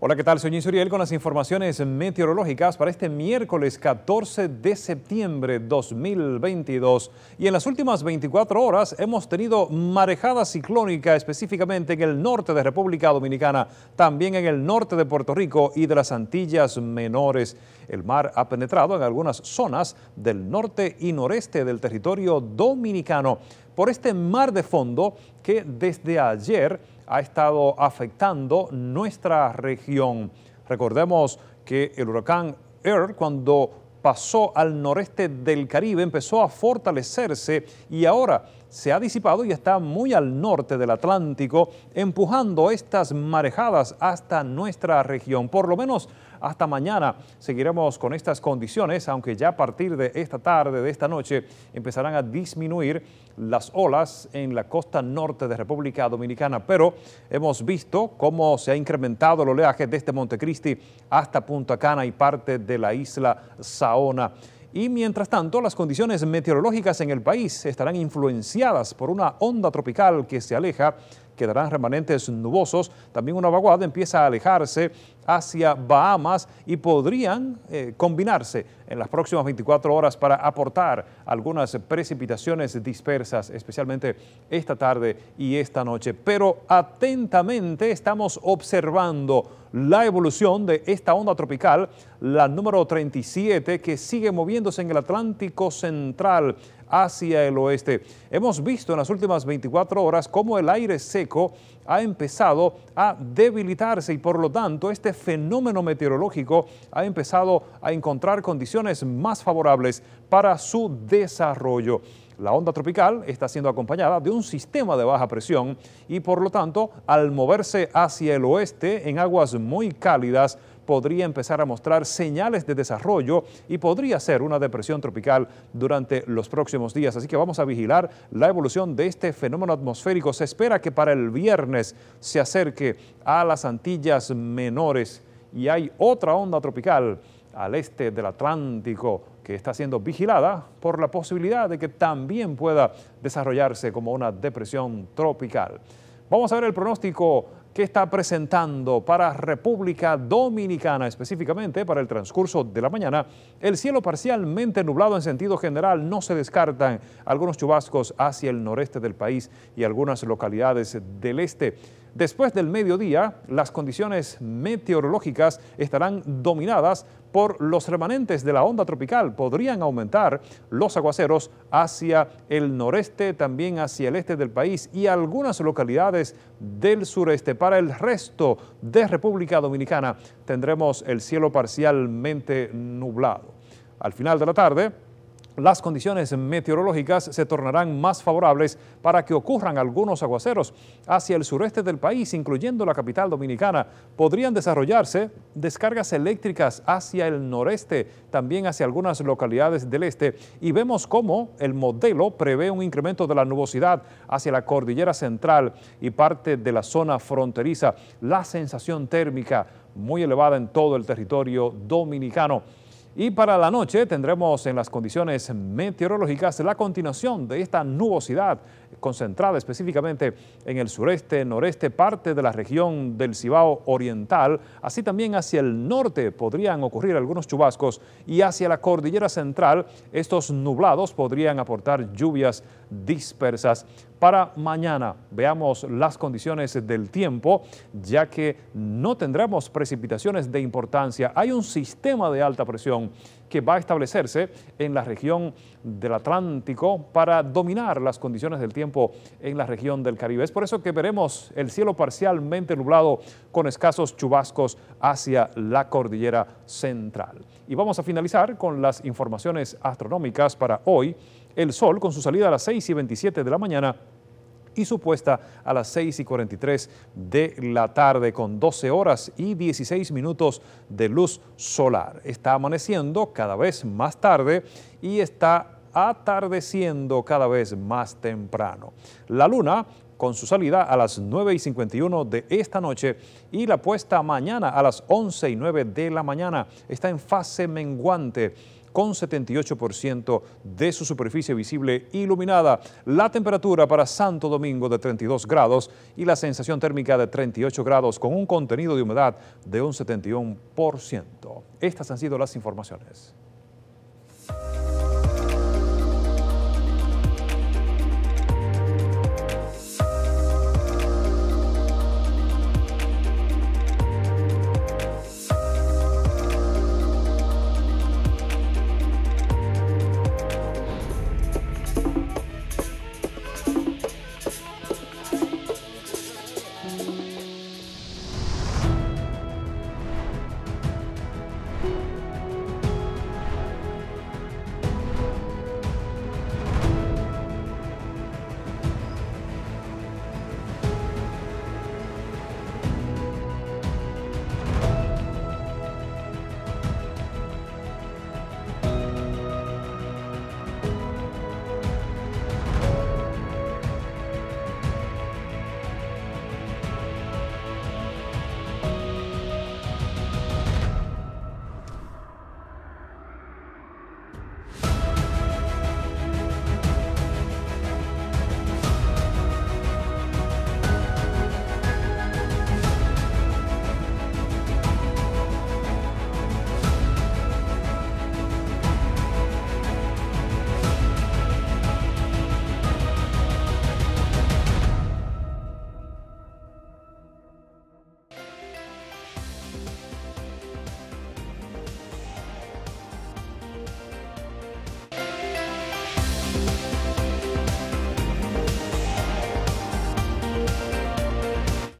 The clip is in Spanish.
Hola, ¿qué tal? Soy Insuriel con las informaciones meteorológicas para este miércoles 14 de septiembre 2022. Y en las últimas 24 horas hemos tenido marejada ciclónica específicamente en el norte de República Dominicana, también en el norte de Puerto Rico y de las Antillas Menores. El mar ha penetrado en algunas zonas del norte y noreste del territorio dominicano por este mar de fondo que desde ayer ha estado afectando nuestra región. Recordemos que el huracán Earl, cuando pasó al noreste del Caribe, empezó a fortalecerse y ahora se ha disipado y está muy al norte del Atlántico, empujando estas marejadas hasta nuestra región. Por lo menos hasta mañana seguiremos con estas condiciones, aunque ya a partir de esta tarde, de esta noche, empezarán a disminuir las olas en la costa norte de República Dominicana. Pero hemos visto cómo se ha incrementado el oleaje desde Montecristi hasta Punta Cana y parte de la isla Saona. Y mientras tanto, las condiciones meteorológicas en el país estarán influenciadas por una onda tropical que se aleja quedarán remanentes nubosos. También una vaguada empieza a alejarse hacia Bahamas y podrían eh, combinarse en las próximas 24 horas para aportar algunas precipitaciones dispersas, especialmente esta tarde y esta noche. Pero atentamente estamos observando la evolución de esta onda tropical, la número 37, que sigue moviéndose en el Atlántico Central hacia el oeste. Hemos visto en las últimas 24 horas cómo el aire seco ha empezado a debilitarse y por lo tanto este fenómeno meteorológico ha empezado a encontrar condiciones más favorables para su desarrollo. La onda tropical está siendo acompañada de un sistema de baja presión y por lo tanto al moverse hacia el oeste en aguas muy cálidas podría empezar a mostrar señales de desarrollo y podría ser una depresión tropical durante los próximos días. Así que vamos a vigilar la evolución de este fenómeno atmosférico. Se espera que para el viernes se acerque a las Antillas menores y hay otra onda tropical al este del Atlántico que está siendo vigilada por la posibilidad de que también pueda desarrollarse como una depresión tropical. Vamos a ver el pronóstico que está presentando para República Dominicana, específicamente para el transcurso de la mañana. El cielo parcialmente nublado en sentido general, no se descartan algunos chubascos hacia el noreste del país y algunas localidades del este. Después del mediodía, las condiciones meteorológicas estarán dominadas por los remanentes de la onda tropical. Podrían aumentar los aguaceros hacia el noreste, también hacia el este del país y algunas localidades del sureste. Para el resto de República Dominicana tendremos el cielo parcialmente nublado. Al final de la tarde, las condiciones meteorológicas se tornarán más favorables para que ocurran algunos aguaceros hacia el sureste del país, incluyendo la capital dominicana. Podrían desarrollarse descargas eléctricas hacia el noreste, también hacia algunas localidades del este, y vemos cómo el modelo prevé un incremento de la nubosidad hacia la cordillera central y parte de la zona fronteriza. La sensación térmica muy elevada en todo el territorio dominicano. Y para la noche tendremos en las condiciones meteorológicas la continuación de esta nubosidad concentrada específicamente en el sureste, noreste, parte de la región del Cibao Oriental, así también hacia el norte podrían ocurrir algunos chubascos y hacia la cordillera central estos nublados podrían aportar lluvias dispersas. Para mañana veamos las condiciones del tiempo, ya que no tendremos precipitaciones de importancia. Hay un sistema de alta presión que va a establecerse en la región del Atlántico para dominar las condiciones del tiempo en la región del Caribe. Es por eso que veremos el cielo parcialmente nublado con escasos chubascos hacia la cordillera central. Y vamos a finalizar con las informaciones astronómicas para hoy el sol con su salida a las 6 y 27 de la mañana y su puesta a las 6 y 43 de la tarde con 12 horas y 16 minutos de luz solar. Está amaneciendo cada vez más tarde y está atardeciendo cada vez más temprano. La luna con su salida a las 9 y 51 de esta noche y la puesta mañana a las 11 y 9 de la mañana está en fase menguante con 78% de su superficie visible iluminada. La temperatura para Santo Domingo de 32 grados y la sensación térmica de 38 grados con un contenido de humedad de un 71%. Estas han sido las informaciones.